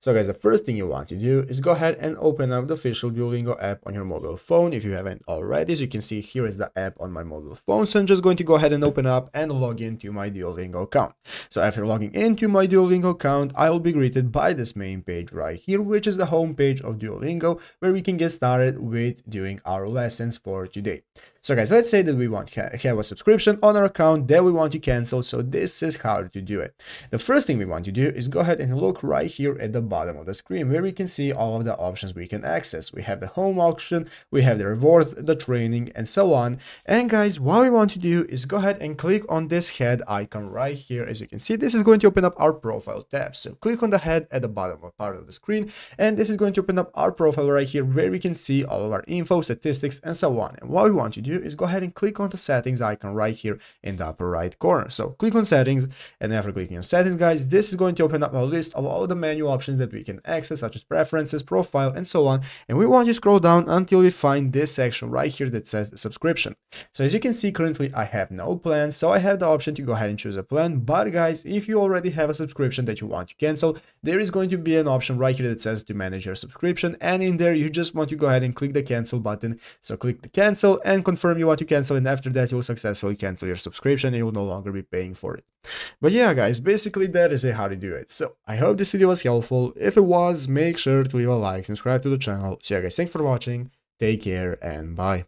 So guys, the first thing you want to do is go ahead and open up the official Duolingo app on your mobile phone if you haven't already. As you can see, here is the app on my mobile phone. So I'm just going to go ahead and open up and log into my Duolingo account. So after logging into my Duolingo account, I will be greeted by this main page right here, which is the home page of Duolingo, where we can get started with doing our lessons for today. So guys, let's say that we want to have a subscription on our account that we want to cancel. So this is how to do it. The first thing we want to do is go ahead and look right here at the bottom of the screen where we can see all of the options we can access. We have the home option, we have the rewards, the training, and so on. And guys, what we want to do is go ahead and click on this head icon right here. As you can see, this is going to open up our profile tab. So click on the head at the bottom of part of the screen, and this is going to open up our profile right here where we can see all of our info, statistics, and so on. And what we want to do do is go ahead and click on the settings icon right here in the upper right corner. So click on settings and after clicking on settings guys, this is going to open up a list of all the menu options that we can access such as preferences, profile and so on. And we want to scroll down until we find this section right here that says subscription. So as you can see currently I have no plan so I have the option to go ahead and choose a plan. But guys if you already have a subscription that you want to cancel there is going to be an option right here that says to manage your subscription and in there you just want to go ahead and click the cancel button. So click the cancel and confirm confirm you want to cancel and after that you'll successfully cancel your subscription and you'll no longer be paying for it. But yeah guys, basically that is how to do it. So I hope this video was helpful. If it was, make sure to leave a like, subscribe to the channel. So yeah guys, thanks for watching, take care and bye.